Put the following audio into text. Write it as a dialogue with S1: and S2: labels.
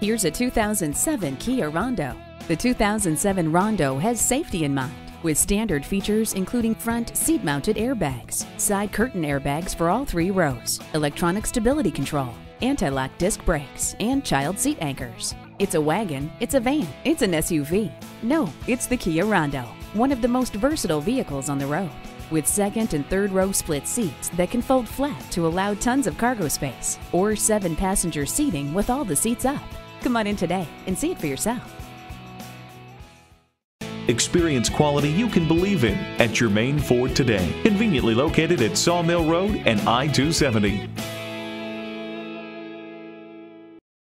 S1: Here's a 2007 Kia Rondo. The 2007 Rondo has safety in mind with standard features including front seat-mounted airbags, side curtain airbags for all three rows, electronic stability control, anti-lock disc brakes, and child seat anchors. It's a wagon, it's a van, it's an SUV. No, it's the Kia Rondo, one of the most versatile vehicles on the road. With second and third row split seats that can fold flat to allow tons of cargo space, or seven passenger seating with all the seats up. Come on in today and see it for yourself.
S2: Experience quality you can believe in at Germain Ford today. Conveniently located at Sawmill Road and I 270.